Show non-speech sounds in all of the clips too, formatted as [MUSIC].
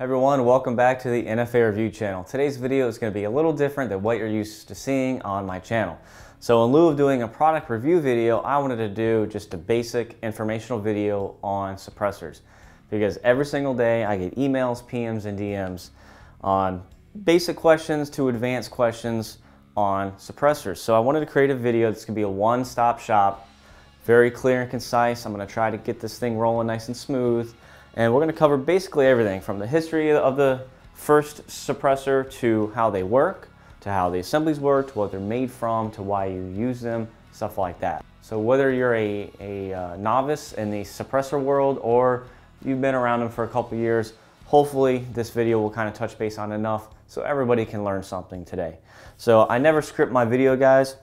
Everyone, welcome back to the NFA Review channel. Today's video is going to be a little different than what you're used to seeing on my channel. So in lieu of doing a product review video, I wanted to do just a basic informational video on suppressors. Because every single day I get emails, PMs, and DMs on basic questions to advanced questions on suppressors. So I wanted to create a video that's going to be a one-stop shop, very clear and concise. I'm going to try to get this thing rolling nice and smooth and we're going to cover basically everything from the history of the first suppressor to how they work, to how the assemblies work, to what they're made from, to why you use them, stuff like that. So whether you're a, a uh, novice in the suppressor world or you've been around them for a couple years, hopefully this video will kind of touch base on enough so everybody can learn something today. So I never script my video guys.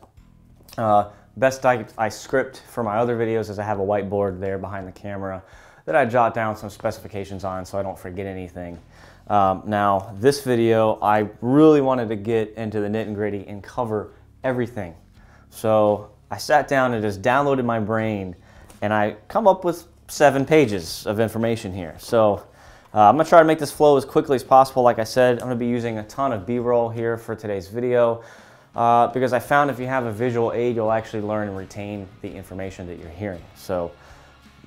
Uh, best I, I script for my other videos is I have a whiteboard there behind the camera that I jot down some specifications on so I don't forget anything. Um, now, this video, I really wanted to get into the nit and gritty and cover everything. So I sat down and just downloaded my brain and I come up with seven pages of information here. So uh, I'm gonna try to make this flow as quickly as possible. Like I said, I'm gonna be using a ton of B-roll here for today's video uh, because I found if you have a visual aid, you'll actually learn and retain the information that you're hearing. So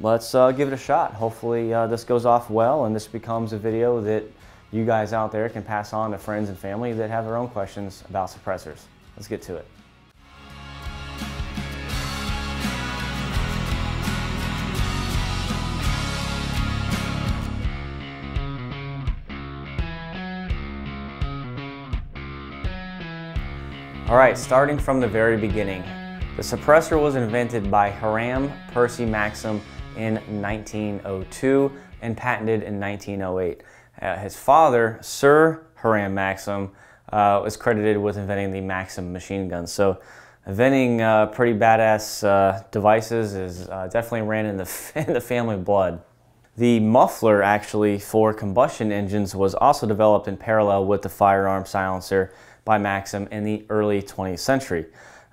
let's uh, give it a shot. Hopefully uh, this goes off well and this becomes a video that you guys out there can pass on to friends and family that have their own questions about suppressors. Let's get to it. All right, starting from the very beginning. The suppressor was invented by Hiram Percy Maxim in 1902 and patented in 1908. Uh, his father, Sir Hiram Maxim, uh, was credited with inventing the Maxim machine gun. So inventing uh, pretty badass uh, devices is uh, definitely ran in the, [LAUGHS] in the family blood. The muffler actually for combustion engines was also developed in parallel with the firearm silencer by Maxim in the early 20th century,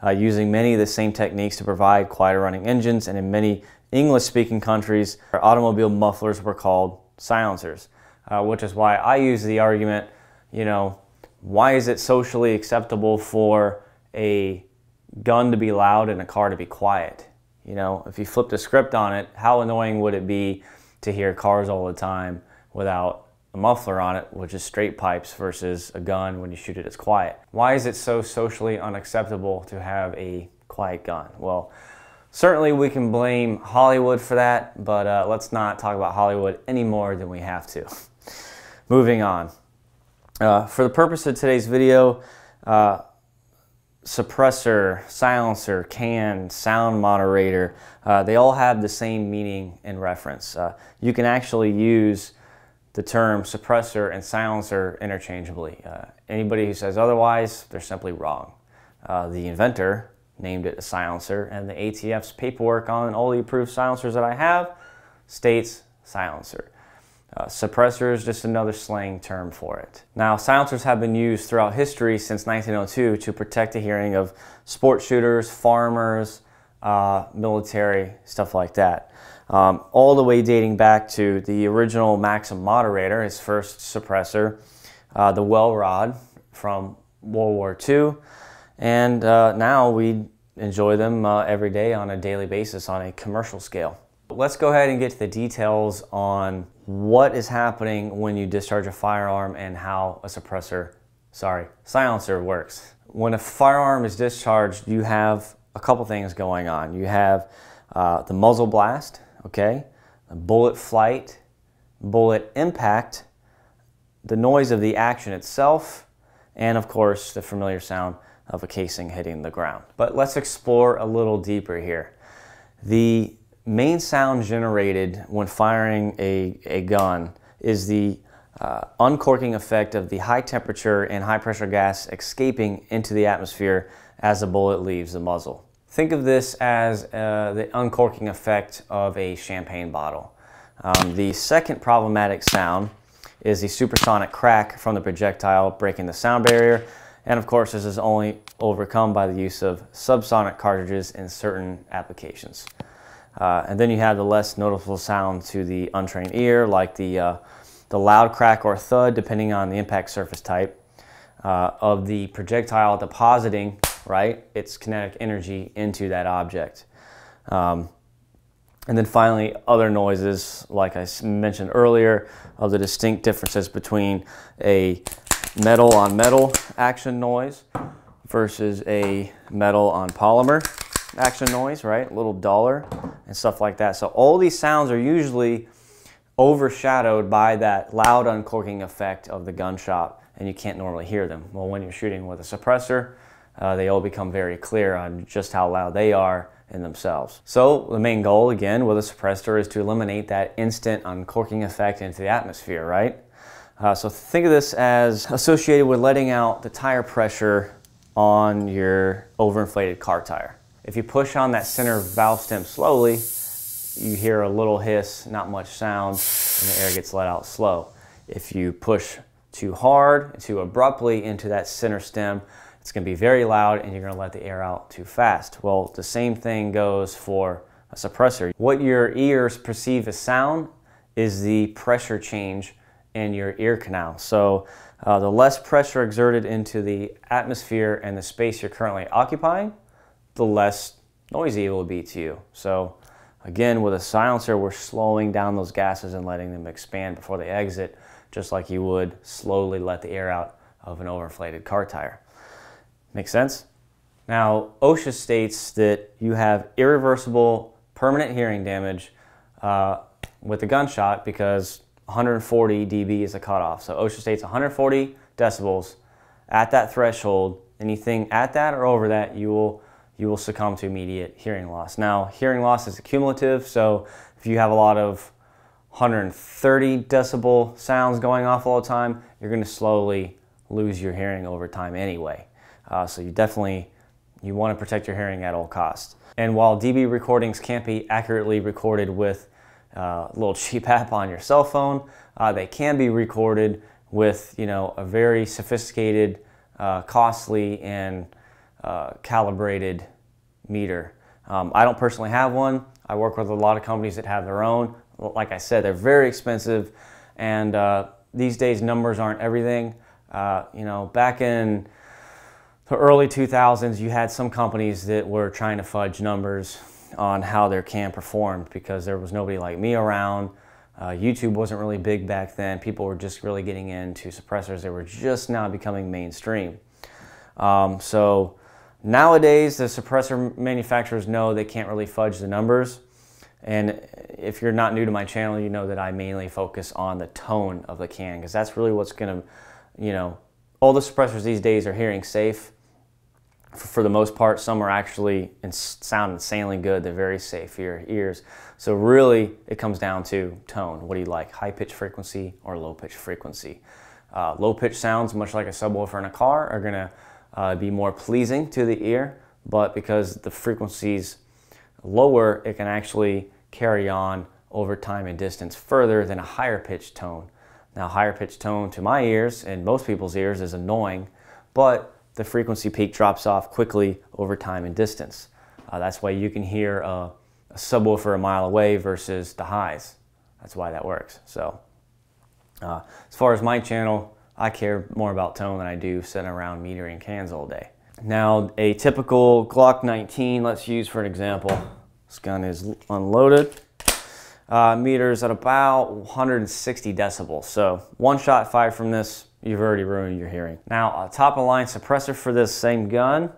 uh, using many of the same techniques to provide quieter running engines and in many English-speaking countries, automobile mufflers were called silencers, uh, which is why I use the argument, you know, why is it socially acceptable for a gun to be loud and a car to be quiet? You know, if you flipped a script on it, how annoying would it be to hear cars all the time without a muffler on it, which is straight pipes, versus a gun when you shoot it, it's quiet? Why is it so socially unacceptable to have a quiet gun? Well, Certainly we can blame Hollywood for that, but uh, let's not talk about Hollywood any more than we have to. [LAUGHS] Moving on. Uh, for the purpose of today's video, uh, suppressor, silencer, can, sound moderator, uh, they all have the same meaning and reference. Uh, you can actually use the term suppressor and silencer interchangeably. Uh, anybody who says otherwise, they're simply wrong. the inventor, named it a silencer, and the ATF's paperwork on all the approved silencers that I have states silencer. Uh, suppressor is just another slang term for it. Now, silencers have been used throughout history since 1902 to protect the hearing of sport shooters, farmers, uh, military, stuff like that. Um, all the way dating back to the original Maxim moderator, his first suppressor, uh, the Welrod from World War II, and uh, now we enjoy them uh, every day on a daily basis on a commercial scale. Let's go ahead and get to the details on what is happening when you discharge a firearm and how a suppressor, sorry, silencer works. When a firearm is discharged, you have a couple things going on. You have uh, the muzzle blast, okay, bullet flight, bullet impact, the noise of the action itself, and of course the familiar sound of a casing hitting the ground. But let's explore a little deeper here. The main sound generated when firing a, a gun is the uh, uncorking effect of the high temperature and high pressure gas escaping into the atmosphere as the bullet leaves the muzzle. Think of this as uh, the uncorking effect of a champagne bottle. Um, the second problematic sound is the supersonic crack from the projectile breaking the sound barrier and of course, this is only overcome by the use of subsonic cartridges in certain applications. Uh, and then you have the less noticeable sound to the untrained ear, like the uh, the loud crack or thud, depending on the impact surface type, uh, of the projectile depositing, right, its kinetic energy into that object. Um, and then finally, other noises, like I mentioned earlier, of the distinct differences between a metal on metal action noise versus a metal on polymer action noise, right? A little duller and stuff like that. So all these sounds are usually overshadowed by that loud uncorking effect of the gunshot and you can't normally hear them. Well, when you're shooting with a suppressor, uh, they all become very clear on just how loud they are in themselves. So the main goal again with a suppressor is to eliminate that instant uncorking effect into the atmosphere, right? Uh, so think of this as associated with letting out the tire pressure on your overinflated car tire. If you push on that center valve stem slowly, you hear a little hiss, not much sound, and the air gets let out slow. If you push too hard, too abruptly into that center stem, it's going to be very loud and you're going to let the air out too fast. Well, the same thing goes for a suppressor. What your ears perceive as sound is the pressure change in your ear canal. So uh, the less pressure exerted into the atmosphere and the space you're currently occupying, the less noisy it will be to you. So again, with a silencer, we're slowing down those gases and letting them expand before they exit, just like you would slowly let the air out of an overinflated car tire. Make sense? Now, OSHA states that you have irreversible permanent hearing damage uh, with a gunshot because 140 dB is a cutoff. So OSHA states 140 decibels at that threshold. Anything at that or over that, you will you will succumb to immediate hearing loss. Now, hearing loss is cumulative, so if you have a lot of 130 decibel sounds going off all the time, you're going to slowly lose your hearing over time anyway. Uh, so you definitely you want to protect your hearing at all costs. And while DB recordings can't be accurately recorded with uh, a little [LAUGHS] cheap app on your cell phone, uh, they can be recorded with you know a very sophisticated, uh, costly, and uh, calibrated meter. Um, I don't personally have one. I work with a lot of companies that have their own. Like I said, they're very expensive, and uh, these days numbers aren't everything. you know, back in the early 2000s, you had some companies that were trying to fudge numbers on how their cam performed because there was nobody like me around. Uh, YouTube wasn't really big back then. People were just really getting into suppressors. They were just now becoming mainstream. Um, so nowadays, the suppressor manufacturers know they can't really fudge the numbers. And if you're not new to my channel, you know that I mainly focus on the tone of the can because that's really what's going to, you know, all the suppressors these days are hearing safe for the most part, some are actually in sound insanely good. They're very safe for your ears. So really, it comes down to tone. What do you like, high pitch frequency or low pitch frequency? Uh, low pitch sounds, much like a subwoofer in a car, are gonna uh, be more pleasing to the ear, but because the frequency's lower, it can actually carry on over time and distance further than a higher pitched tone. Now, higher pitched tone to my ears and most people's ears is annoying, but the frequency peak drops off quickly over time and distance. Uh, that's why you can hear a, a, subwoofer a mile away versus the highs. That's why that works. So uh, as far as my channel, I care more about tone than I do sitting around metering cans all day. Now a typical Glock 19, let's use for an example. This gun is unloaded. Uh, meters at about 160 decibels. So one shot fired from this you've already ruined your hearing. Now, a top of line suppressor for this same gun,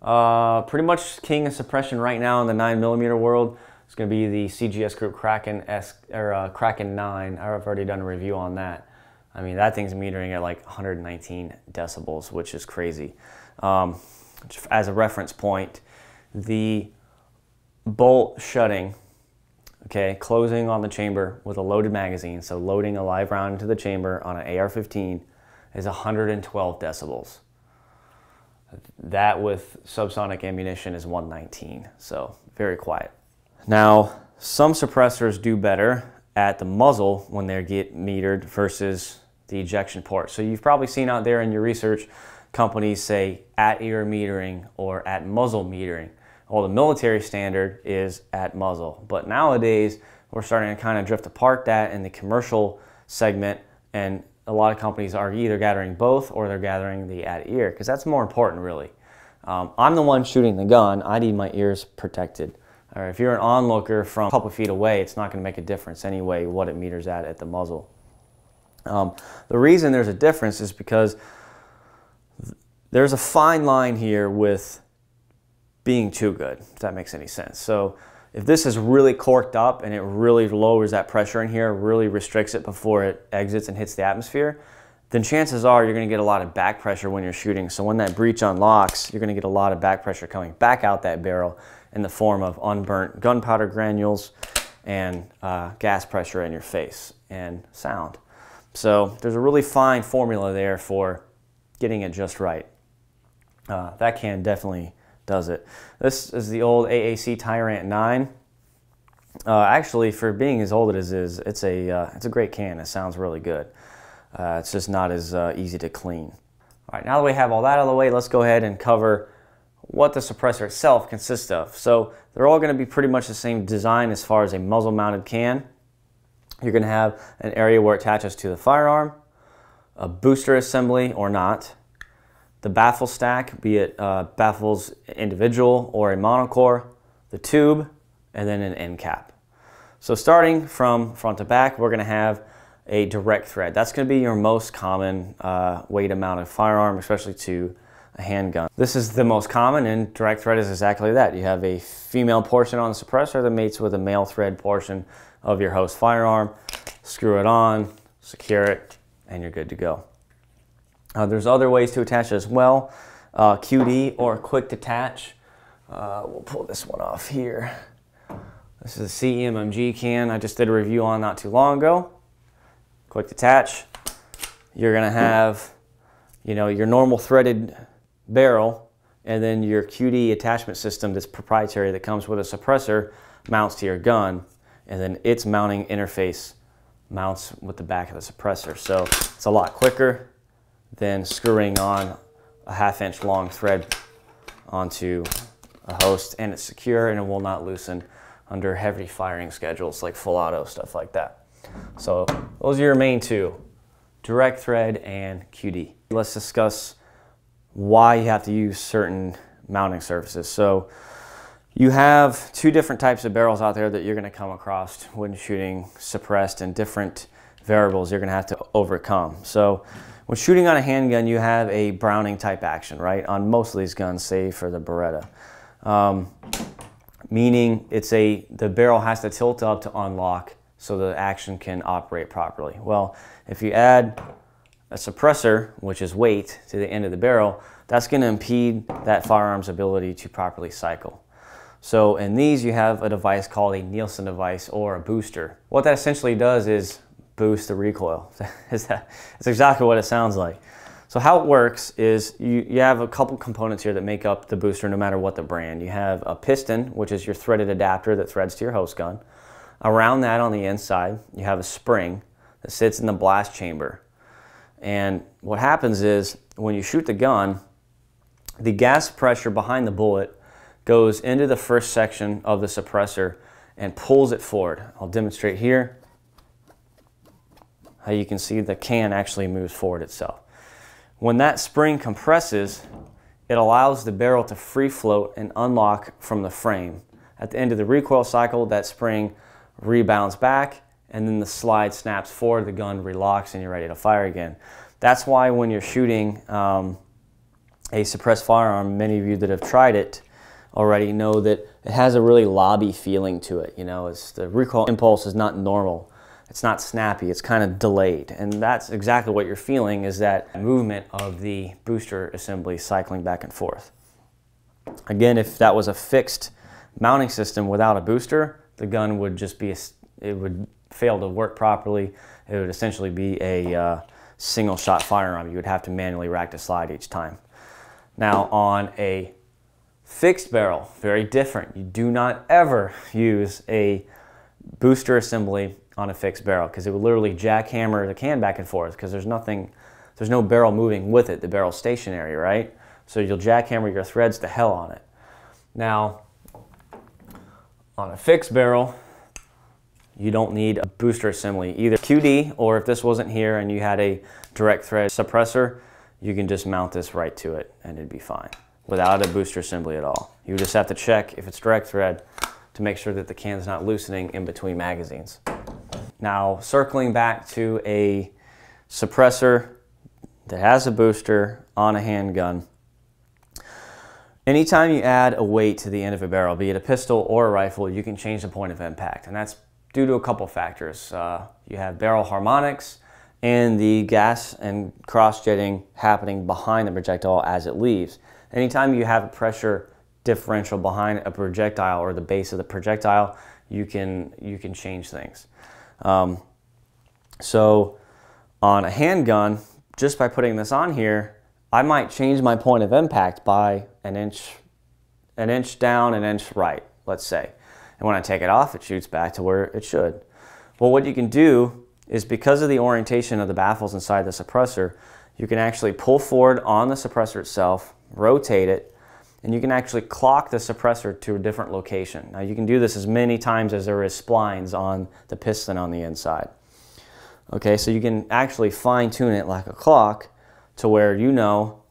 uh, pretty much king of suppression right now in the 9mm world. It's going to be the CGS Group Kraken S or uh, Kraken 9. I've already done a review on that. I mean, that thing's metering at like 119 decibels, which is crazy. Um, as a reference point, the bolt shutting, okay, closing on the chamber with a loaded magazine, so loading a live round into the chamber on an AR-15 is 112 decibels. That with subsonic ammunition is 119, so very quiet. Now, some suppressors do better at the muzzle when they get metered versus the ejection port. So you've probably seen out there in your research companies say at ear metering or at muzzle metering. Well, the military standard is at muzzle, but nowadays we're starting to kind of drift apart that in the commercial segment and a lot of companies are either gathering both or they're gathering the at ear because that's more important really. Um, I'm the one shooting the gun. I need my ears protected. Or if you're an onlooker from a couple feet away, it's not going to make a difference anyway what it meters at at the muzzle. Um, the reason there's a difference is because there's a fine line here with being too good, if that makes any sense. So if this is really corked up and it really lowers that pressure in here, really restricts it before it exits and hits the atmosphere, then chances are you're going to get a lot of back pressure when you're shooting. So when that breech unlocks, you're going to get a lot of back pressure coming back out that barrel in the form of unburnt gunpowder granules and uh, gas pressure in your face and sound. So there's a really fine formula there for getting it just right. Uh, that can definitely does it. This is the old AAC TiRant 9. Uh, actually, for being as old as it is, it's a, uh, it's a great can. It sounds really good. Uh, it's just not as uh, easy to clean. All right, now that we have all that out of the way, let's go ahead and cover what the suppressor itself consists of. So they're all going to be pretty much the same design as far as a muzzle mounted can. You're going to have an area where it attaches to the firearm, a booster assembly or not, the baffle stack, be it uh, baffles individual or a monocore, the tube, and then an end cap. So starting from front to back, we're gonna have a direct thread. That's gonna be your most common uh, weight amount of firearm, especially to a handgun. This is the most common and direct thread is exactly that. You have a female portion on the suppressor that mates with a male thread portion of your host firearm. Screw it on, secure it, and you're good to go. Uh, there's other ways to attach as well. Uh, QD or quick detach. Uh, we'll pull this one off here. This is a CEMMG can I just did a review on not too long ago. Quick detach. You're gonna have, you know, your normal threaded barrel and then your QD attachment system that's proprietary that comes with a suppressor mounts to your gun and then its mounting interface mounts with the back of the suppressor. So it's a lot quicker, then screwing on a half inch long thread onto a host and it's secure and it will not loosen under heavy firing schedules like full auto, stuff like that. So those are your main two, direct thread and QD. Let's discuss why you have to use certain mounting surfaces. So you have two different types of barrels out there that you're gonna come across when shooting suppressed and different variables you're gonna have to overcome. So when shooting on a handgun, you have a Browning type action, right? On most of these guns, save for the Beretta. Um, meaning it's a, the barrel has to tilt up to unlock so the action can operate properly. Well, if you add a suppressor, which is weight, to the end of the barrel, that's going to impede that firearm's ability to properly cycle. So in these, you have a device called a Nielsen device or a booster. What that essentially does is boost the recoil. [LAUGHS] Is that, it's exactly what it sounds like. So how it works is you, you have a couple components here that make up the booster no matter what the brand. You have a piston, which is your threaded adapter that threads to your host gun. Around that on the inside, you have a spring that sits in the blast chamber. And what happens is when you shoot the gun, the gas pressure behind the bullet goes into the first section of the suppressor and pulls it forward. I'll demonstrate here how you can see the can actually moves forward itself. When that spring compresses, it allows the barrel to free float and unlock from the frame. At the end of the recoil cycle, that spring rebounds back and then the slide snaps forward, the gun relocks and you're ready to fire again. That's why when you're shooting um, a suppressed firearm, many of you that have tried it already know that it has a really lobby feeling to it. You know, it's, the recoil impulse is not normal it's not snappy, it's kind of delayed. And that's exactly what you're feeling is that movement of the booster assembly cycling back and forth. Again, if that was a fixed mounting system without a booster, the gun would just be, a, it would fail to work properly. It would essentially be a uh, single shot firearm. You would have to manually rack the slide each time. Now on a fixed barrel, very different. You do not ever use a booster assembly on a fixed barrel because it would literally jackhammer the can back and forth because there's nothing, there's no barrel moving with it. The barrel's stationary, right? So you'll jackhammer your threads to hell on it. Now, on a fixed barrel, you don't need a booster assembly. Either QD or if this wasn't here and you had a direct thread suppressor, you can just mount this right to it and it'd be fine without a booster assembly at all. You just have to check if it's direct thread to make sure that the can's not loosening in between magazines. Now, circling back to a suppressor that has a booster on a handgun, anytime you add a weight to the end of a barrel, be it a pistol or a rifle, you can change the point of impact. And that's due to a couple factors. Uh, you have barrel harmonics and the gas and cross-jetting happening behind the projectile as it leaves. Anytime you have a pressure differential behind a projectile or the base of the projectile, you can, you can change things. Um, so on a handgun, just by putting this on here, I might change my point of impact by an inch, an inch down, an inch right, let's say. And when I take it off, it shoots back to where it should. Well, what you can do is because of the orientation of the baffles inside the suppressor, you can actually pull forward on the suppressor itself, rotate it, and you can actually clock the suppressor to a different location. Now you can do this as many times as there is splines on the piston on the inside. Okay, so you can actually fine tune it like a clock to where you know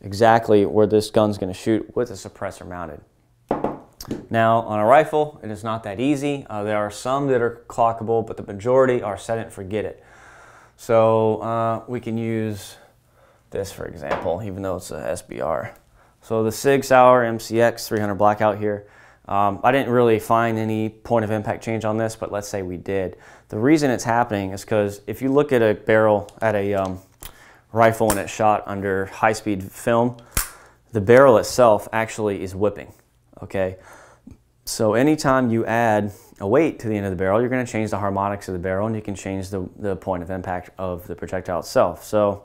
exactly where this gun's gonna shoot with the suppressor mounted. Now, on a rifle, it is not that easy. Uh, there are some that are clockable, but the majority are set and forget it. So uh, we can use this, for example, even though it's a SBR. So the Sig Sauer MCX 300 Blackout here. Um, I didn't really find any point of impact change on this, but let's say we did. The reason it's happening is because if you look at a barrel at a um, rifle and it's shot under high-speed film, the barrel itself actually is whipping, okay? So anytime you add a weight to the end of the barrel, you're going to change the harmonics of the barrel and you can change the, the point of impact of the projectile itself. So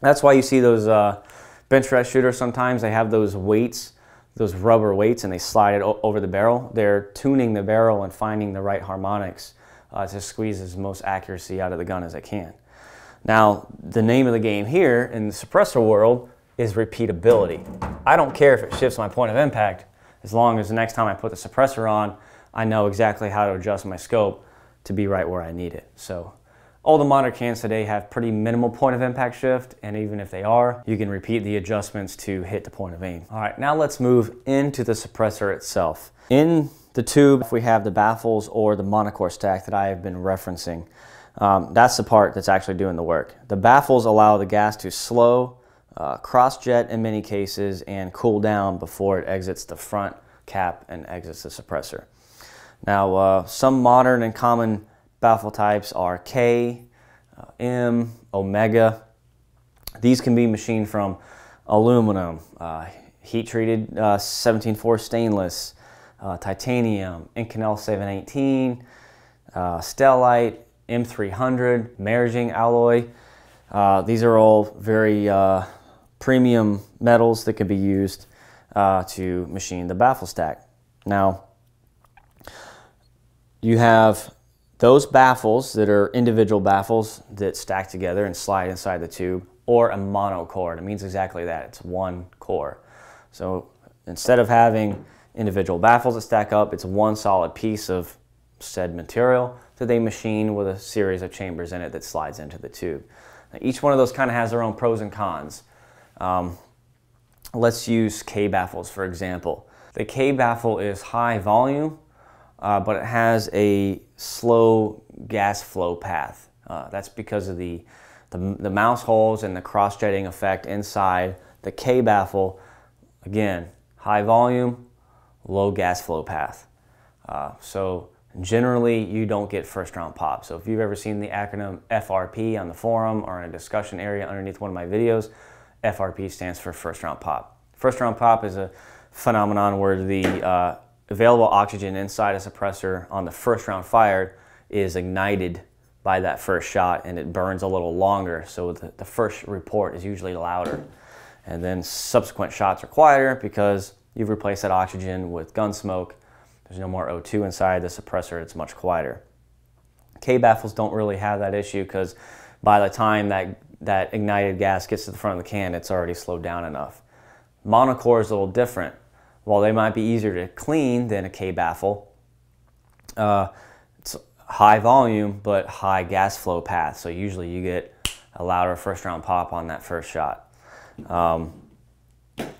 that's why you see those uh, bench rest shooters sometimes, they have those weights, those rubber weights, and they slide it over the barrel. They're tuning the barrel and finding the right harmonics uh, to squeeze as most accuracy out of the gun as they can. Now, the name of the game here in the suppressor world is repeatability. I don't care if it shifts my point of impact, as long as the next time I put the suppressor on, I know exactly how to adjust my scope to be right where I need it. So all the modern cans today have pretty minimal point of impact shift, and even if they are, you can repeat the adjustments to hit the point of aim. All right, now let's move into the suppressor itself. In the tube, if we have the baffles or the monocore stack that I have been referencing, um, that's the part that's actually doing the work. The baffles allow the gas to slow uh, cross jet in many cases and cool down before it exits the front cap and exits the suppressor. Now, uh, some modern and common baffle types are K, uh, M, Omega. These can be machined from aluminum, uh, heat-treated 17.4 uh, stainless, uh, titanium, Inconel 718, Stellite, M300, maraging alloy. these are all very premium metals that can be used to machine the baffle stack. Now, you have those baffles that are individual baffles that stack together and slide inside the tube, or a monocore. It means exactly that. It's one core. So instead of having individual baffles that stack up, it's one solid piece of said material that they machine with a series of chambers in it that slides into the tube. Now, each one of those kind of has their own pros and cons. Um, let's use K baffles for example. The K baffle is high volume, uh, but it has a slow gas flow path. Uh, that's because of the, the, the mouse holes and the cross-jetting effect inside the K baffle. Again, high volume, low gas flow path. Uh, so generally you don't get first round pop. So if you've ever seen the acronym FRP on the forum or in a discussion area underneath one of my videos, FRP stands for first round pop. First round pop is a phenomenon where the uh, available oxygen inside a suppressor on the first round fired is ignited by that first shot and it burns a little longer so the, the first report is usually louder and then subsequent shots are quieter because you've replaced that oxygen with gun smoke there's no more O2 inside the suppressor it's much quieter K baffles don't really have that issue because by the time that that ignited gas gets to the front of the can, it's already slowed down enough. Monocore is a little different. While they might be easier to clean than a K baffle, uh, high volume but high gas flow path. So usually you get a louder first round pop on that first shot. Um,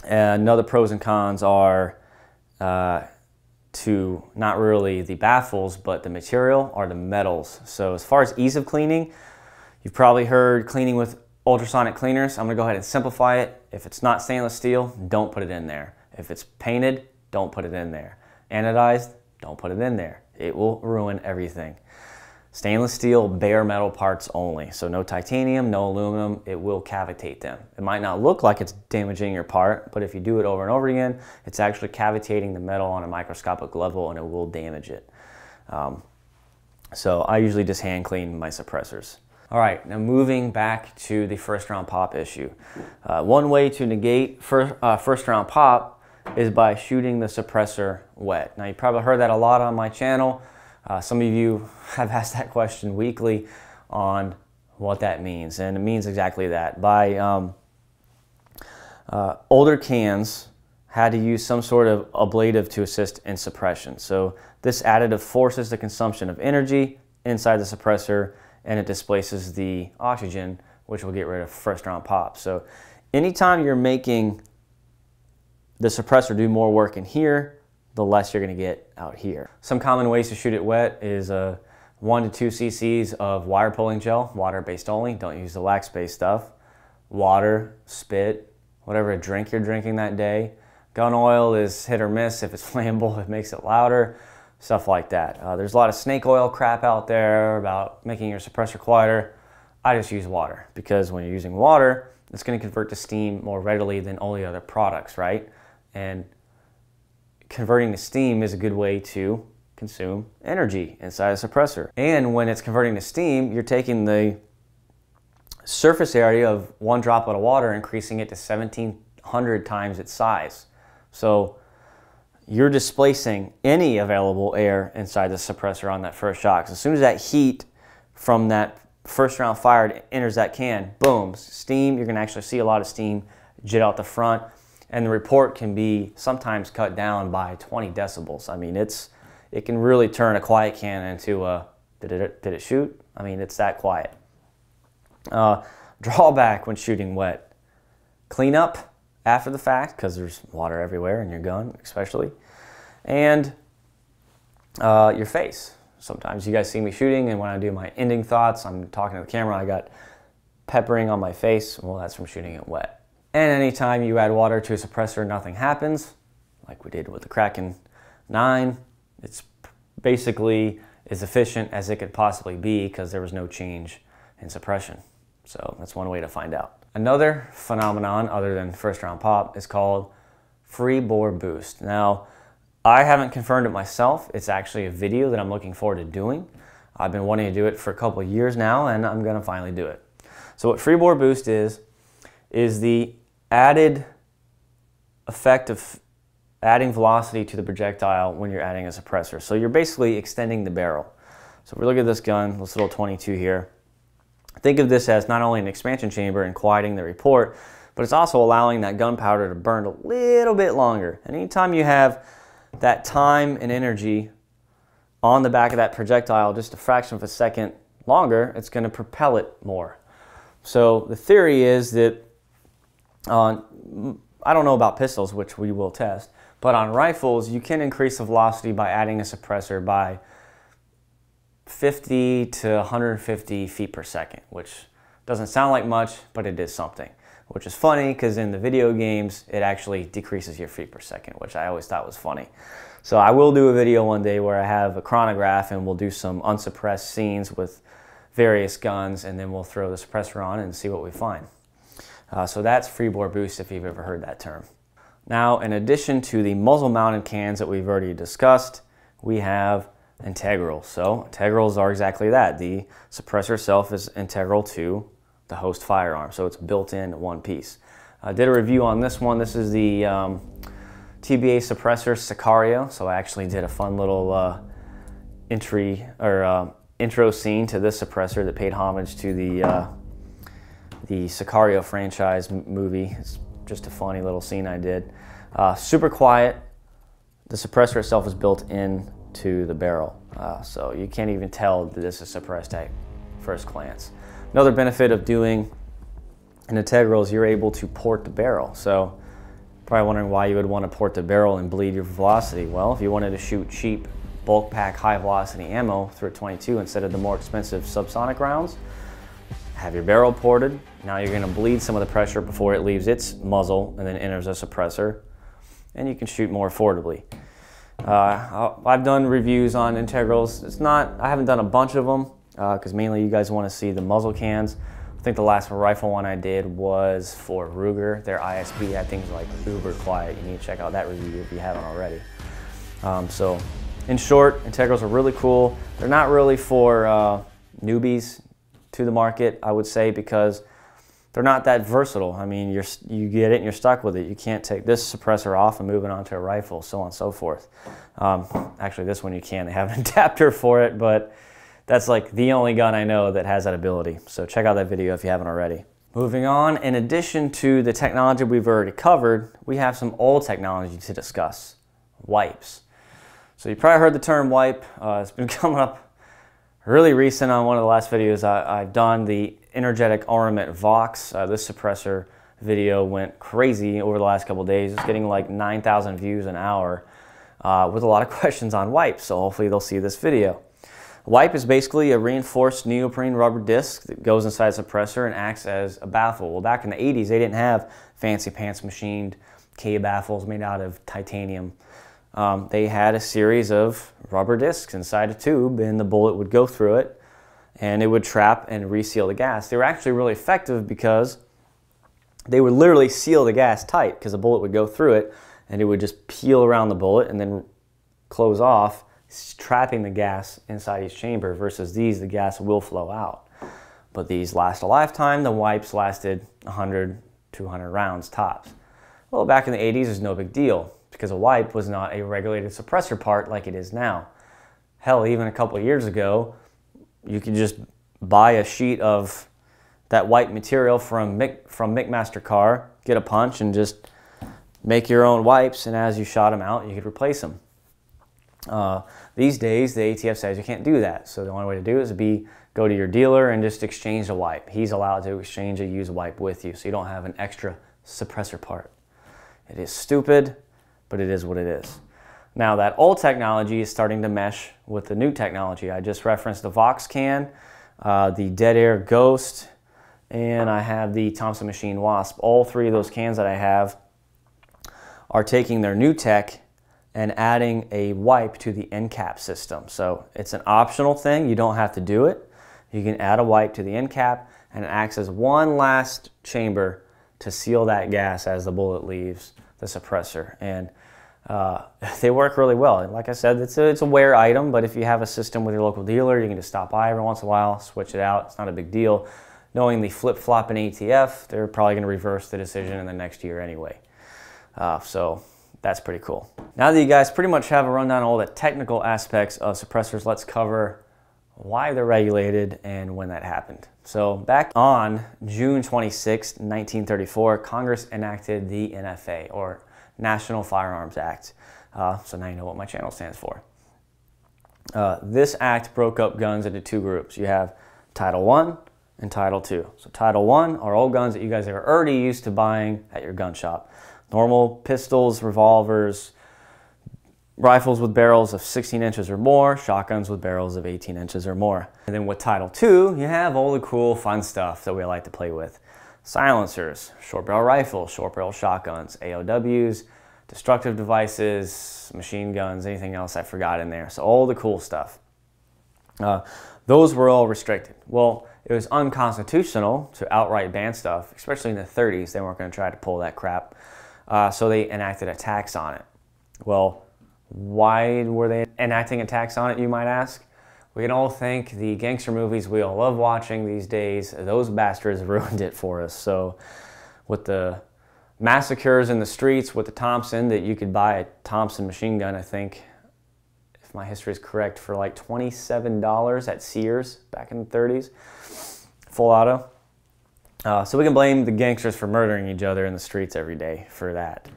another pros and cons are uh, to not really the baffles, but the material are the metals. So as far as ease of cleaning, you've probably heard cleaning with ultrasonic cleaners. I'm gonna go ahead and simplify it. If it's not stainless steel, don't put it in there. If it's painted, don't put it in there. Anodized, don't put it in there. It will ruin everything. Stainless steel, bare metal parts only. So no titanium, no aluminum, it will cavitate them. It might not look like it's damaging your part, but if you do it over and over again, it's actually cavitating the metal on a microscopic level and it will damage it. Um, so I usually just hand clean my suppressors. All right, now moving back to the first round pop issue. Uh, one way to negate first, uh, first round pop is by shooting the suppressor wet. Now you probably heard that a lot on my channel. Uh, some of you [LAUGHS] have asked that question weekly on what that means, and it means exactly that. By um, uh, older cans had to use some sort of ablative to assist in suppression. So this additive forces the consumption of energy inside the suppressor and it displaces the oxygen, which will get rid of first round pop. So anytime you're making the suppressor do more work in here, the less you're gonna get out here. Some common ways to shoot it wet is uh, one to two cc's of wire pulling gel, water-based only, don't use the wax-based stuff. Water, spit, whatever drink you're drinking that day. Gun oil is hit or miss. If it's [LAUGHS] flammable, it makes it louder stuff like that. Uh, there's a lot of snake oil crap out there about making your suppressor quieter. I just use water because when you're using water, it's to convert to steam more readily than all the other products, right? And converting to steam is a good way to consume energy inside a suppressor. And when it's converting to steam, you're taking the surface area of one droplet of water, increasing it to 1700 times its size. So you're displacing any available air inside the suppressor on that first shot. As soon as that heat from that first round fired enters that can, boom, steam, you're gonna actually see a lot of steam jet out the front. And the report can be sometimes cut down by 20 decibels. I mean, it's it can really turn a quiet can into a, did it, did it shoot? I mean, it's that quiet. Uh, drawback when shooting wet. Cleanup, after the fact because there's water everywhere in your gun, especially, and uh, your face. Sometimes you guys see me shooting, and when I do my ending thoughts, I'm talking to the camera. I got peppering on my face. Well, that's from shooting it wet. And anytime you add water to a suppressor, nothing happens, like we did with the Kraken 9. It's basically as efficient as it could possibly be because there was no change in suppression. So that's one way to find out. Another phenomenon other than first round pop is called free bore boost. Now, I haven't confirmed it myself. It's actually a video that I'm looking forward to doing. I've been wanting to do it for a couple of years now and I'm gonna finally do it. So what free bore boost is, is the added effect of adding velocity to the projectile when you're adding a suppressor. So you're basically extending the barrel. So if we look at this gun, this little 22 here, Think of this as not only an expansion chamber and quieting the report, but it's also allowing that gunpowder to burn a little bit longer. And anytime you have that time and energy on the back of that projectile just a fraction of a second longer, it's going to propel it more. So the theory is that on, I don't know about pistols, which we will test, but on rifles, you can increase the velocity by adding a suppressor by 50 to 150 feet per second, which doesn't sound like much, but it is something. Which is funny because in the video games, it actually decreases your feet per second, which I always thought was funny. So I will do a video one day where I have a chronograph and we'll do some unsuppressed scenes with various guns and then we'll throw the suppressor on and see what we find. Uh, so that's free bore boost if you've ever heard that term. Now, in addition to the muzzle mounted cans that we've already discussed, we have integral. So integrals are exactly that. The suppressor itself is integral to the host firearm, so it's built in one piece. I did a review on this one. This is the um, TBA suppressor Sicario. So I actually did a fun little uh, entry or uh, intro scene to this suppressor that paid homage to the uh, the Sicario franchise movie. It's just a funny little scene I did. Uh, super quiet. The suppressor itself is built in to the barrel. Uh, so you can't even tell that this is suppressed at first glance. Another benefit of doing an integral is you're able to port the barrel. So probably wondering why you would want to port the barrel and bleed your velocity. Well, if you wanted to shoot cheap bulk pack high velocity ammo through a 22 instead of the more expensive subsonic rounds, have your barrel ported. Now you're going to bleed some of the pressure before it leaves its muzzle and then enters a suppressor, and you can shoot more affordably. Uh, I've done reviews on integrals. It's not, I haven't done a bunch of them because uh, mainly you guys want to see the muzzle cans. I think the last rifle one I did was for Ruger. Their ISB, that thing's like uber quiet. You need to check out that review if you haven't already. Um, so in short, integrals are really cool. They're not really for uh, newbies to the market, I would say, because they're not that versatile. I mean, you're, you get it and you're stuck with it. You can't take this suppressor off and move it onto a rifle, so on and so forth. Um, actually, this one you can. They have an [LAUGHS] adapter for it, but that's like the only gun I know that has that ability. So check out that video if you haven't already. Moving on, in addition to the technology we've already covered, we have some old technology to discuss, wipes. So you probably heard the term wipe. Uh, it's been [LAUGHS] coming up really recent on one of the last videos I, have done, the Energetic Armament Vox. Uh, this suppressor video went crazy over the last couple days. It's getting like 9,000 views an hour uh, with a lot of [LAUGHS] questions on wipes, so hopefully they'll see this video. Wipe is basically a reinforced neoprene rubber disc that goes inside a suppressor and acts as a baffle. Well, back in the 80s, they didn't have fancy pants machined K baffles made out of titanium. Um, they had a series of rubber discs inside a tube, and the bullet would go through it and it would trap and reseal the gas. They were actually really effective because they would literally seal the gas tight because the bullet would go through it and it would just peel around the bullet and then close off, trapping the gas inside each chamber versus these, the gas will flow out. But these last a lifetime. The wipes lasted 100, 200 rounds tops. Well, back in the 80s, it was no big deal because a wipe was not a regulated suppressor part like it is now. Hell, even a couple years ago, you could just buy a sheet of that white material from Mick, from McMaster Carr, get a punch, and just make your own wipes. And as you shot them out, you could replace them. Uh, these days, the ATF says you can't do that. So the only way to do it is be go to your dealer and just exchange a wipe. He's allowed to exchange a used wipe with you, so you don't have an extra suppressor part. It is stupid, but it is what it is. Now that old technology is starting to mesh with the new technology. I just referenced the Vox can, uh, the Dead Air Ghost, and I have the Thompson Machine Wasp. All three of those cans that I have are taking their new tech and adding a wipe to the end cap system. So it's an optional thing. You don't have to do it. You can add a wipe to the end cap and it acts as one last chamber to seal that gas as the bullet leaves the suppressor. And uh, [LAUGHS] they work really well. And like I said, it's a, it's a wear item, but if you have a system with your local dealer, you can just stop by every once in a while, switch it out. It's not a big deal. Knowing the flip-flop in ATF, they're probably going to reverse the decision in the next year anyway. Uh, so that's pretty cool. Now that you guys pretty much have a rundown of all the technical aspects of suppressors, let's cover why they're regulated and when that happened. So back on June 26, 1934, Congress enacted the NFA, or National Firearms Act. Uh, so now you know what my channel stands for. Uh, this act broke up guns into two groups. You have Title I and Title II. So Title I are all guns that you guys are already used to buying at your gun shop. Normal pistols, revolvers, rifles with barrels of 16 inches or more, shotguns with barrels of 18 inches or more. And then with Title II, you have all the cool fun stuff that we like to play with silencers, short barrel rifles, short barrel shotguns, AOWs, destructive devices, machine guns, anything else I forgot in there. So all the cool stuff. Uh, those were all restricted. Well, it was unconstitutional to outright ban stuff, especially in the 30s. They weren't going to try to pull that crap. Uh, so they enacted a tax on it. Well, why were they enacting a tax on it, you might ask? We can all thank the gangster movies we all love watching these days. Those bastards [LAUGHS] ruined it for us. So with the massacres in the streets with the Thompson that you could buy a Thompson machine gun, I think, if my history is correct, for like $27 at Sears back in the 30s, full auto. Uh, so we can blame the gangsters for murdering each other in the streets every day for that.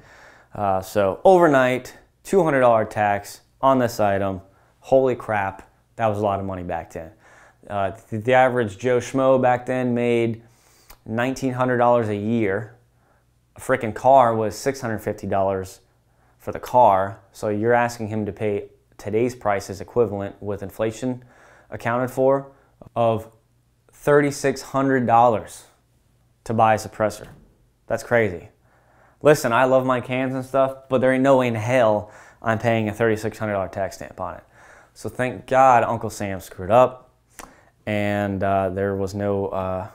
Uh, so overnight, $200 tax on this item. Holy crap That was a lot of money back then. Uh, the, average Joe Schmo back then made $1,900 a year. A freaking car was $650 for the car. So you're asking him to pay today's prices equivalent with inflation accounted for of $3,600 to buy a suppressor. That's crazy. Listen, I love my cans and stuff, but there ain't no way in hell I'm paying a $3,600 tax stamp on it. So thank God Uncle Sam screwed up and uh, there was no uh,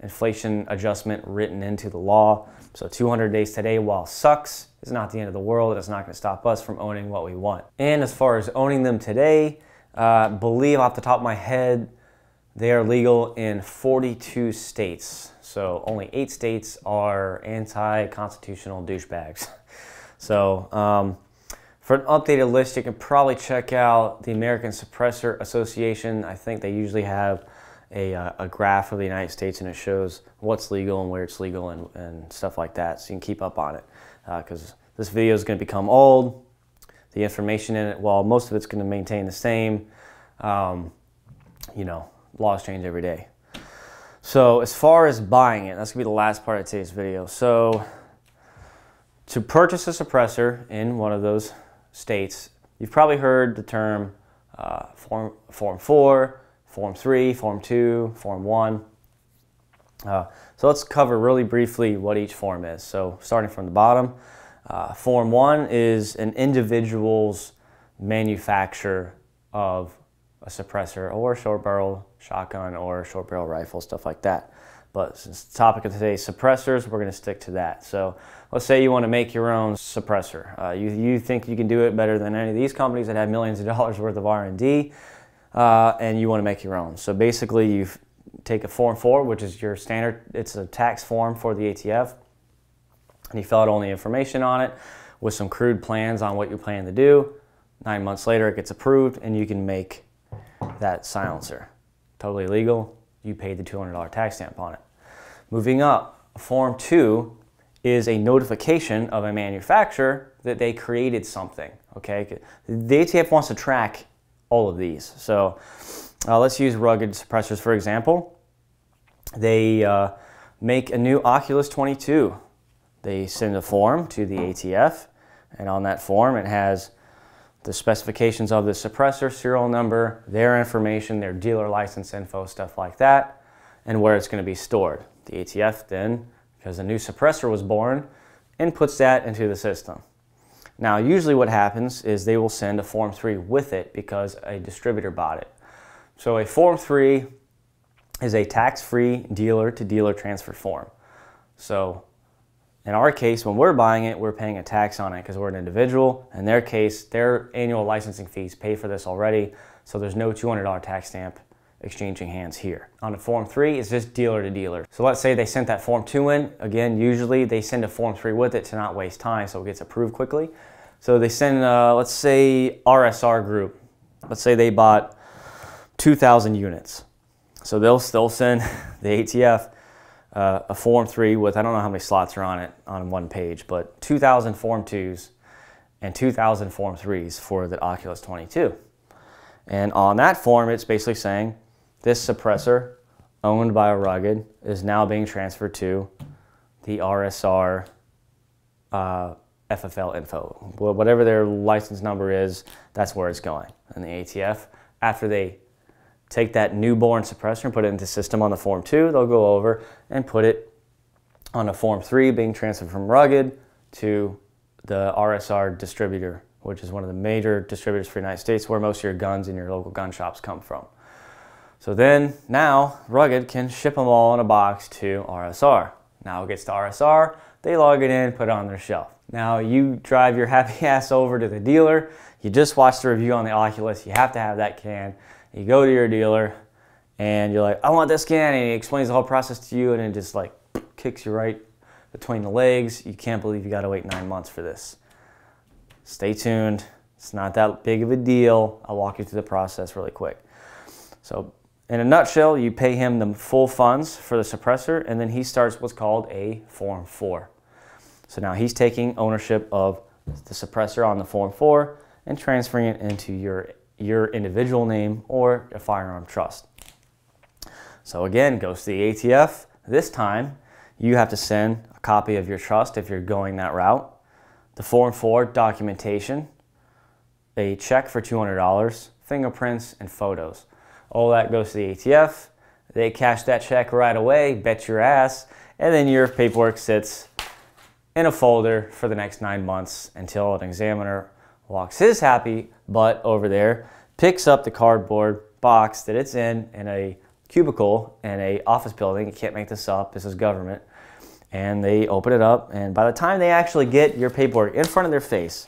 inflation adjustment written into the law. So 200 days today, while sucks, is not the end of the world. It's not going to stop us from owning what we want. And as far as owning them today, uh, believe off the top of my head, they are legal in 42 states. So only eight states are anti-constitutional douchebags. [LAUGHS] So um, for an updated list, you can probably check out the American Suppressor Association. I think they usually have a, uh, a graph of the United States and it shows what's legal and where it's legal and, and stuff like that. So you can keep up on it because uh, this video is going to become old. The information in it, while most of it's going to maintain the same, um, you know, laws change every day. So as far as buying it, that's to be the last part of today's video. So to purchase a suppressor in one of those states, you've probably heard the term uh, Form, Form 4, Form 3, Form 2, Form 1. Uh, so let's cover really briefly what each form is. So starting from the bottom, uh, Form 1 is an individual's manufacture of a suppressor or short barrel shotgun or short barrel rifle, stuff like that. But since the topic of today is suppressors, we're going to stick to that. So let's say you want to make your own suppressor. Uh, you, you think you can do it better than any of these companies that have millions of [LAUGHS] dollars worth of R&D uh, and you want to make your own. So basically you take a Form 4, which is your standard, it's a tax form for the ATF, and you fill out all the information on it with some crude plans on what you plan to do. Nine months later, it gets approved and you can make that silencer. Totally legal. You paid the $200 tax stamp on it. Moving up, Form 2 is a notification of a manufacturer that they created something, okay? The ATF wants to track all of these. So uh, let's use rugged suppressors for example. They uh, make a new Oculus 22. They send a form to the ATF and on that form it has the specifications of the suppressor, serial number, their information, their dealer license info, stuff like that, and where it's going to be stored. The ATF then, because a new suppressor was born, inputs that into the system. Now, usually what happens is they will send a Form 3 with it because a distributor bought it. So a Form 3 is a tax-free dealer-to-dealer transfer form. So in our case, when we're buying it, we're paying a tax on it because we're an individual. In their case, their annual licensing fees pay for this already, so there's no $200 tax stamp exchanging hands here. On a Form 3, it's just dealer to dealer. So let's say they sent that Form 2 in. Again, usually they send a Form 3 with it to not waste time so it gets approved quickly. So they send, uh, let's say, RSR Group. Let's say they bought 2,000 units. So they'll still send [LAUGHS] the ATF uh, a Form 3 with, I don't know how many slots are on it on one page, but 2,000 Form 2s and 2,000 Form 3s for the Oculus 22. And on that form, it's basically saying this suppressor owned by a Rugged is now being transferred to the RSR uh, FFL info. Whatever their license number is, that's where it's going. And the ATF, after they take that newborn suppressor and put it into system on the Form 2, they'll go over and put it on a Form 3 being transferred from Rugged to the RSR distributor, which is one of the major distributors for the United States where most of your guns in your local gun shops come from. So then now Rugged can ship them all in a box to RSR. Now it gets to RSR, they log it in, put it on their shelf. Now you drive your [LAUGHS] happy ass over to the dealer, you just watched the review on the Oculus, you have to have that can. You go to your dealer and you're like, I want this can, and he explains the whole process to you and it just like kicks you right between the legs. You can't believe you gotta wait nine months for this. Stay tuned. It's not that big of a deal. I'll walk you through the process really quick. So in a nutshell, you pay him the full funds for the suppressor and then he starts what's called a Form 4. So now he's taking ownership of the suppressor on the Form 4 and transferring it into your, your individual name or a firearm trust. So again, goes to the ATF. This time, you have to send a copy of your trust if you're going that route, the Form 4 documentation, a check for $200, fingerprints, and photos. All that goes to the ATF. They cash that check right away, bet your ass, and then your paperwork sits in a folder for the next nine months until an examiner walks his happy butt over there, picks up the cardboard box that it's in in a cubicle in a office building. You can't make this up. This is government. And they open it up, and by the time they actually get your paperwork in front of their face,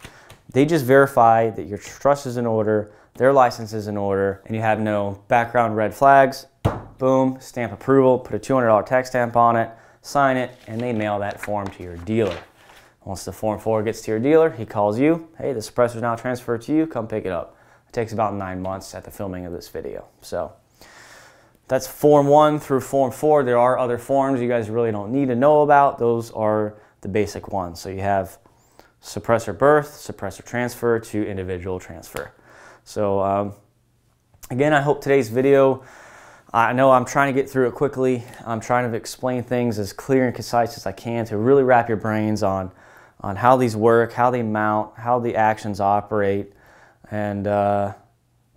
they just verify that your trust is in order, their license is in order, and you have no background red flags. Boom, stamp approval, put a $200 tax stamp on it, sign it, and they mail that form to your dealer. Once the Form 4 gets to your dealer, he calls you, hey, the suppressor is now transferred to you, come pick it up. It takes about nine months at the filming of this video. So that's Form 1 through Form 4. There are other forms you guys really don't need to know about. Those are the basic ones. So you have suppressor birth, suppressor transfer to individual transfer. So um, again, I hope today's video, I know I'm trying to get through it quickly. I'm trying to explain things as clear and concise as I can to really wrap your brains on, on how these work, how they mount, how the actions operate, and uh,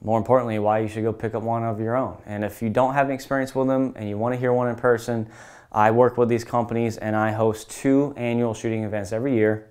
more importantly, why you should go pick up one of your own. And if you don't have any experience with them and you want to hear one in person, I work with these companies and I host two annual shooting events every year.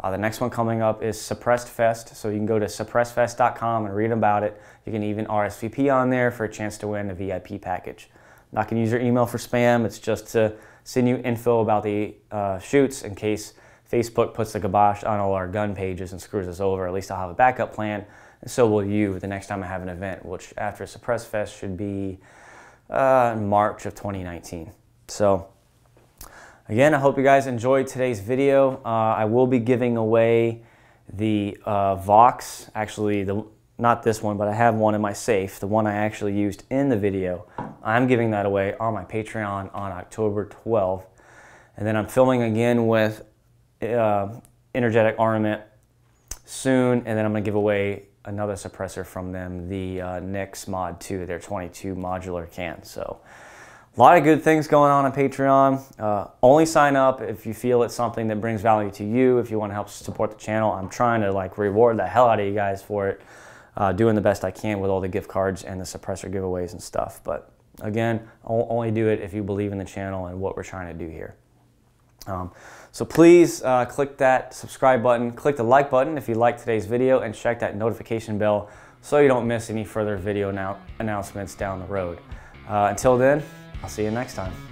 Uh, the next one coming up is Suppressed Fest, so you can go to suppressedfest.com and read about it. You can even RSVP on there for a chance to win a VIP package. Not going to use your email for spam, it's just to send you info about the uh, shoots in case Facebook puts the kibosh on all our gun pages and screws us over. At least I'll have a backup plan, and so will you the next time I have an event, which after Suppressed Fest should be uh, March of 2019. So Again, I hope you guys enjoyed today's video. Uh, I will be giving away the uh, Vox, actually the not this one, but I have one in my safe, the one I actually used in the video. I'm giving that away on my Patreon on October 12th. And then I'm filming again with uh, Energetic Armament soon, and then I'm gonna give away another suppressor from them, the uh, Nyx Mod 2, their 22 modular can. So a lot of good things going on on Patreon. Uh, only sign up if you feel it's something that brings value to you. If you want to help support the channel, I'm trying to like reward the hell out of you guys for it. Uh, doing the best I can with all the gift cards and the suppressor giveaways and stuff. But again, I'll only do it if you believe in the channel and what we're trying to do here. Um, so please uh, click that subscribe button, click the like button if you like today's video, and check that notification bell so you don't miss any further video announcements down the road. Uh, until then, I'll see you next time.